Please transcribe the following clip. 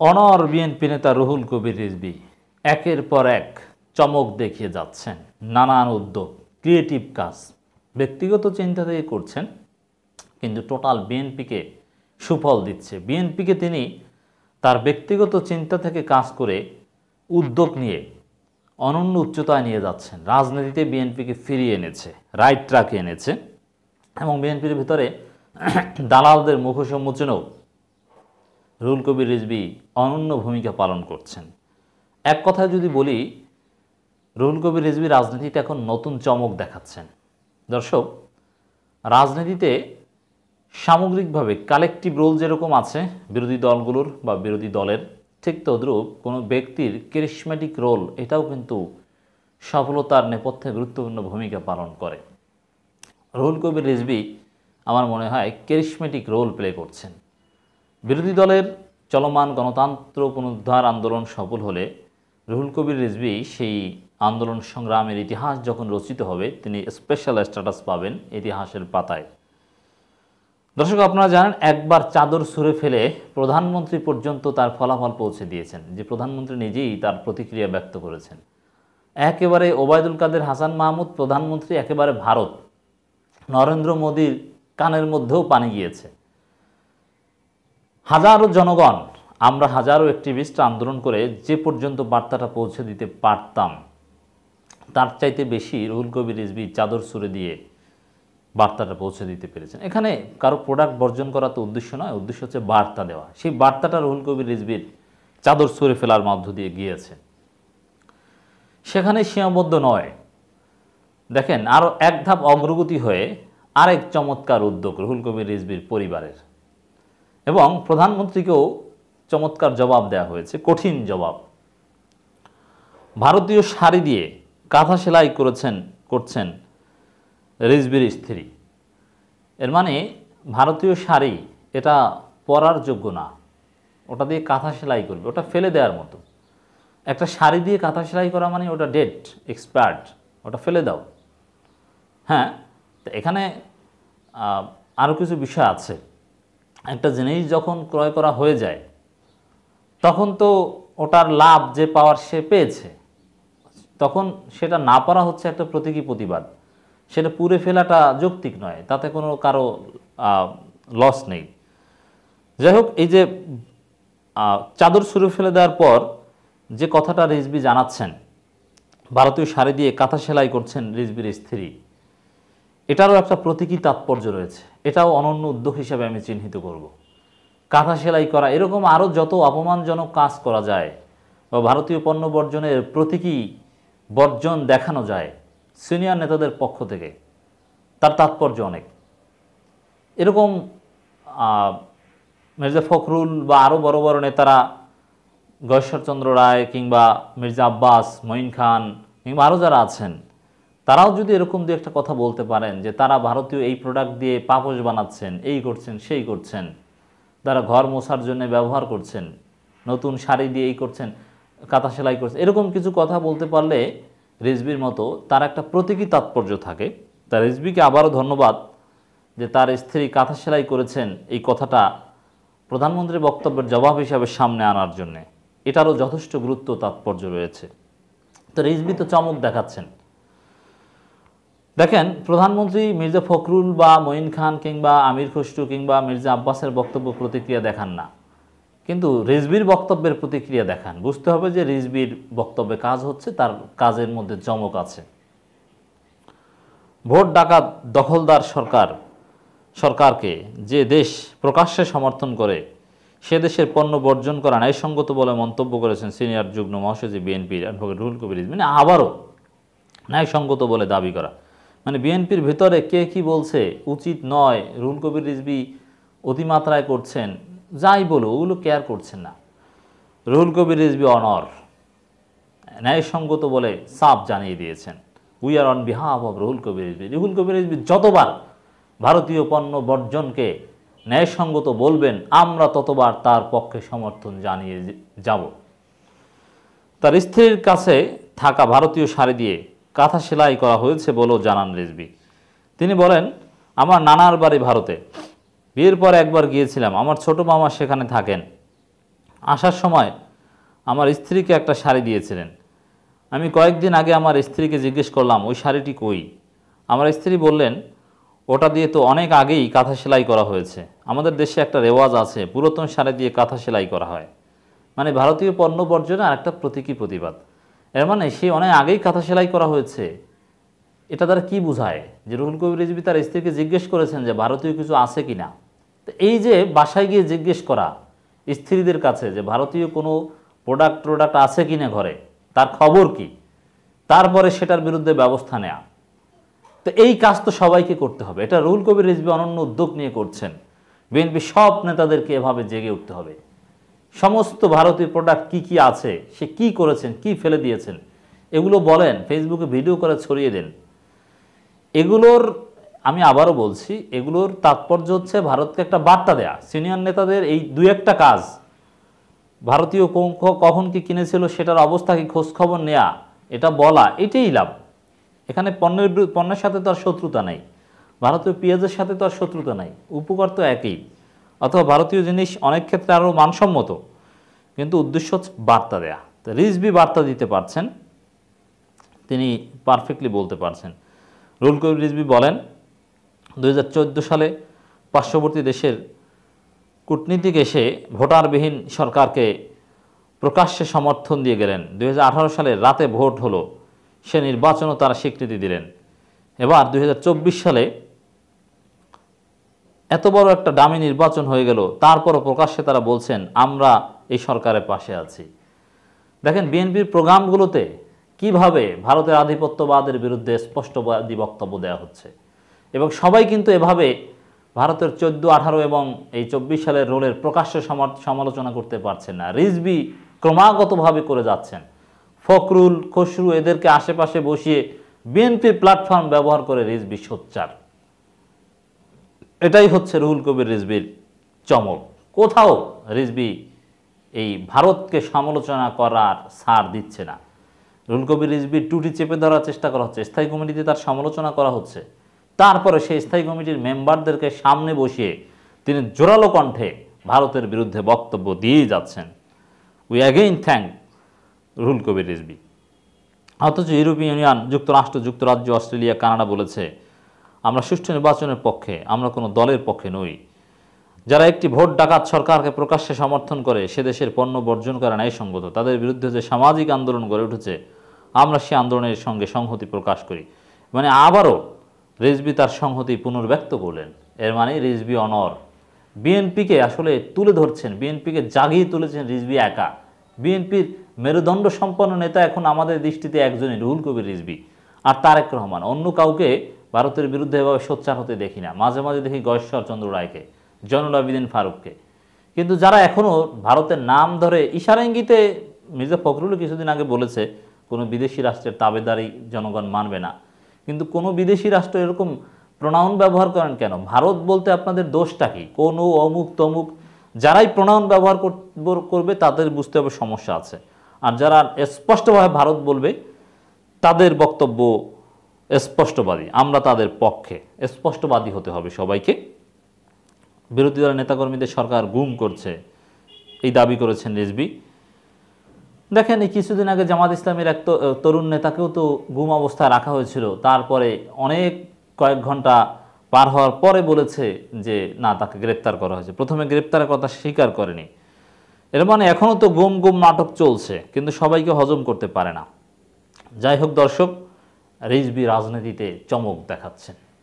অনর বিএনপি নেতা রুহুল কবির রিজবি একের পর এক চমক দেখিয়ে যাচ্ছেন। নানান উদ্যোগ ক্রিয়েটিভ কাজ, ব্যক্তিগত চিন্তা থেকে করছেন, কিন্তু টোটাল বিএনপিকে সুফল দিচ্ছে। বিএনপিকে তিনি তার ব্যক্তিগত চিন্তা থেকে কাজ করে উদ্যোগ নিয়ে অনন্য উচ্চতায় নিয়ে যাচ্ছেন। রাজনীতিতে বিএনপিকে ফিরিয়ে এনেছে রাইট ট্রাকে এনেছে এবং বিএনপির ভিতরে দালালদের মুখোশ রুল কবির রিজবি অনন্য ভূমিকা পালন করছেন। এক কথায় যদি বলি, রুহুল কবির রিজবি রাজনীতিতে এখন নতুন চমক দেখাচ্ছেন। দর্শক, রাজনীতিতে সামগ্রিকভাবে কালেকটিভ রোল যেরকম আছে বিরোধী দলগুলোর বা বিরোধী দলের, ঠিক তদ্রূপ কোনো ব্যক্তির ক্যারিসমেটিক রোল এটাও কিন্তু সফলতার নেপথ্যে গুরুত্বপূর্ণ ভূমিকা পালন করে। রুহুল কবির রিজবি আমার মনে হয় ক্যারিসমেটিক রোল প্লে করছেন। বিরোধী দলের চলমান গণতন্ত্র পুনরুদ্ধার আন্দোলন সফল হলে রুহুল কবির রিজভি সেই আন্দোলন সংগ্রামের ইতিহাস যখন রচিত হবে, তিনি স্পেশাল স্ট্যাটাস পাবেন ইতিহাসের পাতায়। দর্শক, আপনারা জানেন, একবার চাদর সুরে ফেলে প্রধানমন্ত্রী পর্যন্ত তার ফলাফল পৌঁছে দিয়েছেন, যে প্রধানমন্ত্রী নিজেই তার প্রতিক্রিয়া ব্যক্ত করেছেন। একেবারে ওবায়দুল কাদের, হাসান মাহমুদ, প্রধানমন্ত্রী, একেবারে ভারত। নরেন্দ্র মোদীর কানের মধ্যেও পানি গিয়েছে। হাজারো জনগণ, আমরা হাজারো অ্যাক্টিভিস্ট আন্দোলন করে যে পর্যন্ত বার্তাটা পৌঁছে দিতে পারতাম, তার চাইতে বেশি রুহুল কবির রিজবি চাদর সুরে দিয়ে বার্তাটা পৌঁছে দিতে পেরেছেন। এখানে কারও প্রোডাক্ট বর্জন করা তো উদ্দেশ্য নয়, উদ্দেশ্য হচ্ছে বার্তা দেওয়া। সেই বার্তাটা রুহুল কবির রিজবির চাদর সুরে ফেলার মধ্য দিয়ে গিয়েছে। সেখানে সীমাবদ্ধ নয়। দেখেন আরও এক ধাপ অগ্রগতি হয়ে আরেক চমৎকার উদ্যোগ রুহুল কবির রিজবির পরিবারের। এবং প্রধানমন্ত্রীকেও চমৎকার জবাব দেওয়া হয়েছে, কঠিন জবাব। ভারতীয় শাড়ি দিয়ে কাঁথা সেলাই করেছেন, করছেন রিজবির স্ত্রী। এর মানে ভারতীয় শাড়ি এটা পরার যোগ্য না। ওটা দিয়ে কাঁথা সেলাই করবে, ওটা ফেলে দেওয়ার মতো। একটা শাড়ি দিয়ে কাঁথা সেলাই করা মানে ওটা ডেট এক্সপার্ট ওটা ফেলে দাও। হ্যাঁ তো এখানে আরও কিছু বিষয় আছে। একটা জিনিস যখন ক্রয় করা হয়ে যায়, তখন তো ওটার লাভ যে পাওয়ার সে পেয়েছে, তখন সেটা না পারা হচ্ছে একটা প্রতীকী প্রতিবাদ। সেটা পুড়ে ফেলাটা যৌক্তিক নয়, তাতে কোনো কারও লস নেই। যাই হোক, এই যে চাদর সুরে ফেলে দেওয়ার পর যে কথাটা রিজবি জানাচ্ছেন, ভারতীয় শাড়ি দিয়ে কাঁথা সেলাই করছেন রিজবির স্ত্রী এটারও একটা প্রতীকী তাৎপর্য রয়েছে এটাও অনন্য উদ্যোগ হিসাবে আমি চিহ্নিত করব। কাঁথা সেলাই করা, এরকম আরও যত অপমানজনক কাজ করা যায় বা ভারতীয় পণ্য বর্জনের প্রতীকী বর্জন দেখানো যায় সিনিয়র নেতাদের পক্ষ থেকে, তার তাৎপর্য অনেক এরকম মির্জা ফখরুল বা আরও বড় বড় নেতারা, গয়েশ্বরচন্দ্র রায় কিংবা মির্জা আব্বাস, মঈন খান কিংবা আরও যারা আছেন তারাও যদি এরকম দু একটা কথা বলতে পারেন যে তারা ভারতীয় এই প্রোডাক্ট দিয়ে পাপোশ বানাচ্ছেন, এই করছেন, সেই করছেন, তারা ঘর মোছার জন্য ব্যবহার করছেন, নতুন শাড়ি দিয়ে এই করছেন, কাঁথা সেলাই করছেন, এরকম কিছু কথা বলতে পারলে রিজবির মতো তার একটা প্রতীকী তাৎপর্য থাকে। তার রিজবিকে আবারও ধন্যবাদ যে তার স্ত্রী কাঁথা সেলাই করেছেন এই কথাটা প্রধানমন্ত্রীর বক্তব্যের জবাব হিসাবে সামনে আনার জন্যে। এটারও যথেষ্ট গুরুত্ব তাৎপর্য রয়েছে। তো রিজবি তো চমক দেখাচ্ছেন। দেখেন, প্রধানমন্ত্রী মির্জা ফখরুল বা মঈন খান কিংবা আমির খসরু কিংবা মির্জা আব্বাসের বক্তব্য প্রতিক্রিয়া দেখান না। কিন্তু রিজবির বক্তব্যের প্রতিক্রিয়া দেখান। বুঝতে হবে যে রিজবির বক্তব্যে কাজ হচ্ছে, তার কাজের মধ্যে চমক আছে। ভোট ডাকাত দখলদার সরকার, সরকারকে যে দেশ প্রকাশ্যে সমর্থন করে, সে দেশের পণ্য বর্জন করা ন্যায়সঙ্গত বলে মন্তব্য করেছেন সিনিয়র যুগ্ম মহাসচিব বিএনপির অ্যাডভোকেট রুহুল কবির। মানে আবারও ন্যায়সঙ্গত বলে দাবি করা। মানে বিএনপির ভেতরে কে কি বলছে, উচিত নয়, রুহুল কবির রিজবি অতিমাত্রায় করছেন, যাই বলো, ওগুলো কেয়ার করছেন না। রুহুল কবির রিজবি অনর, ন্যায়সঙ্গত বলে সাফ জানিয়ে দিয়েছেন। We are on behalf of Ruhul Kabir Rizvi Ruhul Kabir Rizvi যতবার ভারতীয় পণ্য বর্জনকে ন্যায়সঙ্গত বলবেন, আমরা ততবার তার পক্ষে সমর্থন জানিয়ে যাব। তার স্ত্রীর কাছে থাকা ভারতীয় শাড়ি দিয়ে কাঁথা সেলাই করা হয়েছে বলেও জানান রিজবি তিনি বলেন, আমার নানার বাড়ি ভারতে। বিয়ের পর একবার গিয়েছিলাম। আমার ছোট মামা সেখানে থাকেন। আসার সময় আমার স্ত্রীকে একটা শাড়ি দিয়েছিলেন। আমি কয়েকদিন আগে আমার স্ত্রীকে জিজ্ঞেস করলাম, ওই শাড়িটি কই? আমার স্ত্রী বললেন, ওটা দিয়ে তো অনেক আগেই কাঁথা সেলাই করা হয়েছে। আমাদের দেশে একটা রেওয়াজ আছে, পুরাতন শাড়ি দিয়ে কাঁথা সেলাই করা হয়। মানে ভারতীয় পণ্য বর্জনের আরেকটা প্রতীকী প্রতিবাদ। এর মানে সে অনেক আগেই কাঁথা সেলাই করা হয়েছে। এটা তারা কি বোঝায়? যে রুহুল কবির রিজভি তার স্ত্রীকে জিজ্ঞেস করেছেন যে, ভারতীয় কিছু আছে কি না? তো এই যে বাসায় গিয়ে জিজ্ঞেস করা স্ত্রীদের কাছে যে, ভারতীয় কোনো প্রোডাক্ট প্রোডাক্ট আছে কি না ঘরে? তার খবর কি? তারপরে সেটার বিরুদ্ধে ব্যবস্থা নেওয়া তো এই কাজ তো সবাইকে করতে হবে। এটা রুহুল কবির রিজভি অনন্য উদ্যোগ নিয়ে করছেন। বিএনপি সব নেতাদেরকে এভাবে জেগে উঠতে হবে। সমস্ত ভারতীয় প্রোডাক্ট কি কি আছে, সে কি করেছেন, কি ফেলে দিয়েছেন, এগুলো বলেন ফেসবুকে ভিডিও করে ছড়িয়ে দেন। এগুলোর, আমি আবারও বলছি, এগুলোর তাৎপর্য হচ্ছে ভারতকে একটা বার্তা দেয়া। সিনিয়র নেতাদের এই দু একটা কাজ, ভারতীয় কখন কি কিনেছিল, সেটার অবস্থা কি খোঁজখবর নেয়া, এটা বলা, এটাই লাভ। এখানে পণ্যের পণ্যের সাথে তো আর শত্রুতা নাই, ভারতীয় পেঁয়াজের সাথে তো আর শত্রুতা নাই, উপকার তো একই। অথবা ভারতীয় জিনিস অনেক ক্ষেত্রে আরও মানসম্মত। কিন্তু উদ্দেশ্য বার্তা দেয়া। তো রিজবি বার্তা দিতে পারছেন, তিনি পারফেক্টলি বলতে পারছেন। রুল কবির রিজবি বলেন দু হাজার চোদ্দ সালে পার্শ্ববর্তী দেশের কূটনীতিক এসে ভোটারবিহীন সরকারকে প্রকাশ্যে সমর্থন দিয়ে গেলেন। দু হাজার আঠারো সালে রাতে ভোট হলো, সে নির্বাচনও তারা স্বীকৃতি দিলেন। এবার দু হাজার চব্বিশ সালে এত বড় একটা দামি নির্বাচন হয়ে গেল, তারপরও প্রকাশ্যে তারা বলছেন, আমরা এই সরকারের পাশে আছি। দেখেন, বিএনপির প্রোগ্রামগুলোতে কীভাবে ভারতের আধিপত্যবাদের বিরুদ্ধে স্পষ্টবাদী বক্তব্য দেওয়া হচ্ছে। এবং সবাই কিন্তু এভাবে ভারতের চোদ্দ, আঠারো এবং এই চব্বিশ সালের রোলের প্রকাশ্য সমালোচনা করতে পারছেন না। রিজবি ক্রমাগতভাবে করে যাচ্ছেন। ফখরুল, খসরু, এদেরকে আশেপাশে বসিয়ে বিএনপির প্ল্যাটফর্ম ব্যবহার করে রিজবি সোচ্চার। এটাই হচ্ছে রুহুল কবির রিজবির চমক। কোথাও রিজবি এই ভারতকে সমালোচনা করার সার দিচ্ছে না। রুহুল কবির রিজবির টুটি চেপে ধরার চেষ্টা করা হচ্ছে, স্থায়ী কমিটিতে তার সমালোচনা করা হচ্ছে। তারপরে সেই স্থায়ী কমিটির মেম্বারদেরকে সামনে বসিয়ে তিনি জোরালো কণ্ঠে ভারতের বিরুদ্ধে বক্তব্য দিয়েই যাচ্ছেন। We again thank Ruhul Kabir Rizvi অথচ ইউরোপীয় ইউনিয়ন, যুক্তরাষ্ট্র, যুক্তরাজ্য, অস্ট্রেলিয়া, কানাডা বলেছে আমরা সুষ্ঠু নির্বাচনের পক্ষে, আমরা কোনো দলের পক্ষে নই। যারা একটি ভোট ডাকাত সরকারকে প্রকাশ্যে সমর্থন করে সে দেশের পণ্য বর্জন করে ন্যায়সঙ্গত, তাদের বিরুদ্ধে যে সামাজিক আন্দোলন গড়ে উঠেছে, আমরা সে আন্দোলনের সঙ্গে সংহতি প্রকাশ করি। মানে আবারও রিজবি তার সংহতি পুনর্ব্যক্ত করলেন। এর মানে রিজবি অনর। বিএনপিকে আসলে তুলে ধরছেন, বিএনপিকে জাগিয়ে তুলেছেন রিজবি একা। বিএনপির মেরুদণ্ড সম্পন্ন নেতা এখন আমাদের দৃষ্টিতে একজনই, রুহুল কবির রিজবি আর তারেক রহমান, অন্য কাউকে ভারতের বিরুদ্ধে এভাবে সোচ্চার হতে দেখি না। মাঝে মাঝে দেখি গয়েশ্বর চন্দ্র রায়কে, জয়নুল আবিদিন ফারুককে। কিন্তু যারা এখনও ভারতের নাম ধরে ইশারা ইঙ্গিতে মির্জা ফখরুল কিছুদিন আগে বলেছে, কোনো বিদেশি রাষ্ট্রের তাবেদারি জনগণ মানবে না। কিন্তু কোনো বিদেশি রাষ্ট্র এরকম প্রোনাউন ব্যবহার করেন কেন? ভারত বলতে আপনাদের দোষটা কি? কোনো, অমুক, তমুক, যারাই প্রোনাউন ব্যবহার কর- করবে তাদের বুঝতে হবে সমস্যা আছে। আর যারা স্পষ্টভাবে ভারত বলবে, তাদের বক্তব্য স্পষ্টবাদী। আমরা তাদের পক্ষে স্পষ্টবাদী হতে হবে সবাইকে। বিরোধী দলের নেতাকর্মীদের সরকার গুম করছে, এই দাবি করেছেন রিজবি দেখেন, এই কিছুদিন আগে জামাত ইসলামের এক তরুণ নেতাকেও তো গুম অবস্থায় রাখা হয়েছিল। তারপরে অনেক কয়েক ঘণ্টা পার হওয়ার পরে বলেছে যে, না, তাকে গ্রেপ্তার করা হয়েছে। প্রথমে গ্রেপ্তারের কথা স্বীকার করেনি। এর মানে এখনও তো গুম গুম নাটক চলছে, কিন্তু সবাইকে হজম করতে পারে না। যাই হোক দর্শক রিজবি রাজনীতিতে চমক দেখাচ্ছেন।